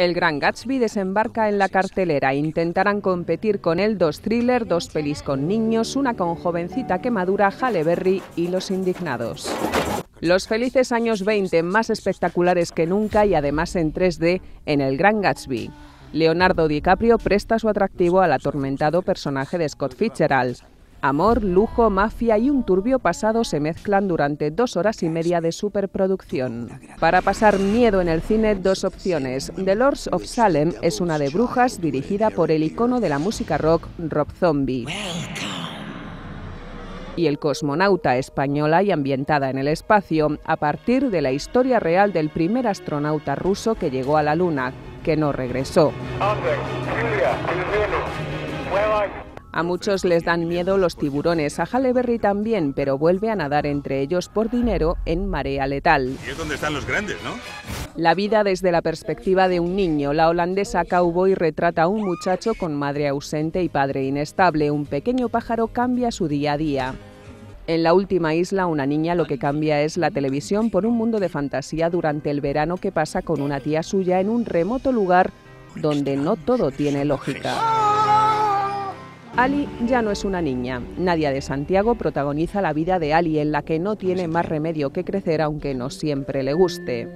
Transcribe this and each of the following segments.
El Gran Gatsby desembarca en la cartelera. Intentarán competir con él dos thrillers, dos pelis con niños, una con jovencita que madura, Halle Berry y Los Indignados. Los felices años 20 más espectaculares que nunca y además en 3D en El Gran Gatsby. Leonardo DiCaprio presta su atractivo al atormentado personaje de Scott Fitzgerald. Amor, lujo, mafia y un turbio pasado se mezclan durante dos horas y media de superproducción. Para pasar miedo en el cine, dos opciones. The Lords of Salem es una de brujas dirigida por el icono de la música rock Rob Zombie. Y El cosmonauta española y ambientada en el espacio, a partir de la historia real del primer astronauta ruso que llegó a la Luna, que no regresó. A muchos les dan miedo los tiburones, a Halle Berry también, pero vuelve a nadar entre ellos por dinero en marea letal. Y es donde están los grandes, ¿no? La vida desde la perspectiva de un niño. La holandesa Cowboy retrata a un muchacho con madre ausente y padre inestable. Un pequeño pájaro cambia su día a día. En la última isla, una niña lo que cambia es la televisión por un mundo de fantasía durante el verano que pasa con una tía suya en un remoto lugar donde no todo tiene lógica. Ali ya no es una niña. Nadia de Santiago protagoniza la vida de Ali en la que no tiene más remedio que crecer aunque no siempre le guste.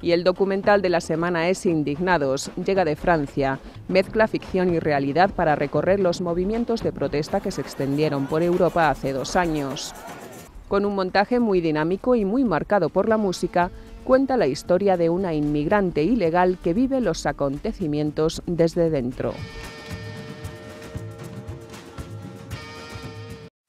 Y el documental de la semana es Indignados, llega de Francia, mezcla ficción y realidad para recorrer los movimientos de protesta que se extendieron por Europa hace dos años. Con un montaje muy dinámico y muy marcado por la música, cuenta la historia de una inmigrante ilegal que vive los acontecimientos desde dentro.